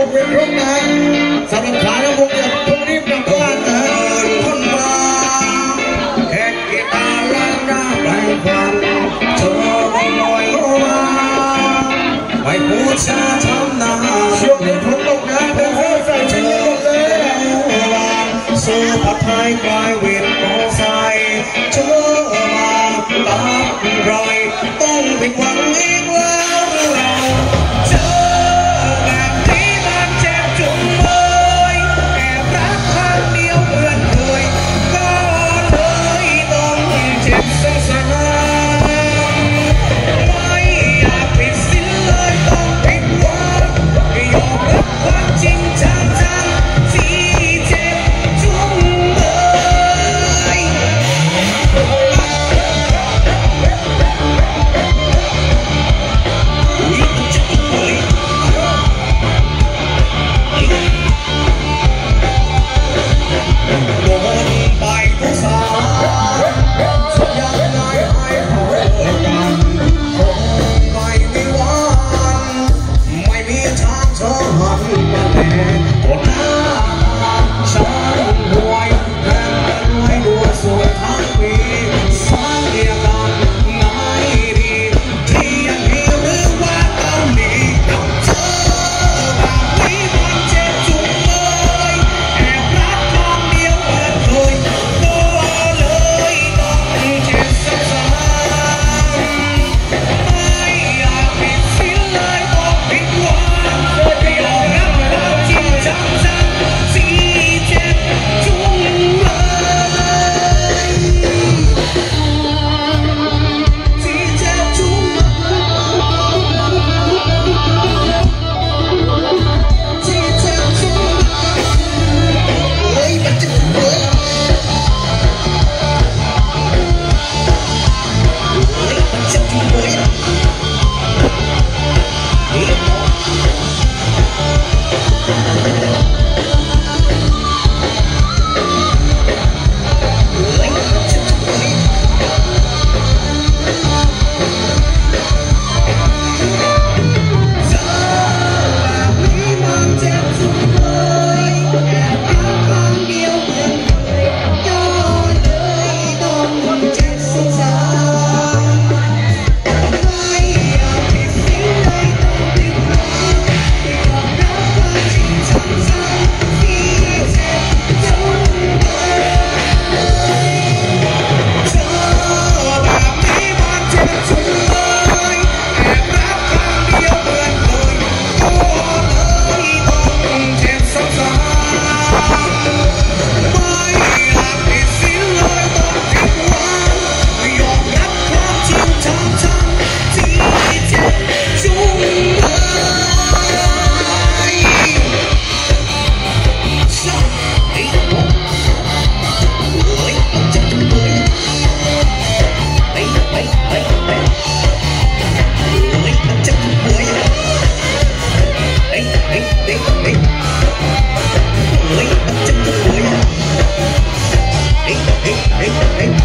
วงเวียนครบนะฮะสำหรับขายแล้ววงเวีนตรงนี้ปกลับบ้านนะฮะคนมาเขกกีตาล้งหนาไปความเธอไม่ลอยโลมาไปบูชาทำนาช่วงนี้ฝนตกนะเป็นข้อใส่ใจหมดเลยสู้ผัดไทยกลายเวทโอไซเจอมาตามรอยต้องผิดหวังนี้ Hey.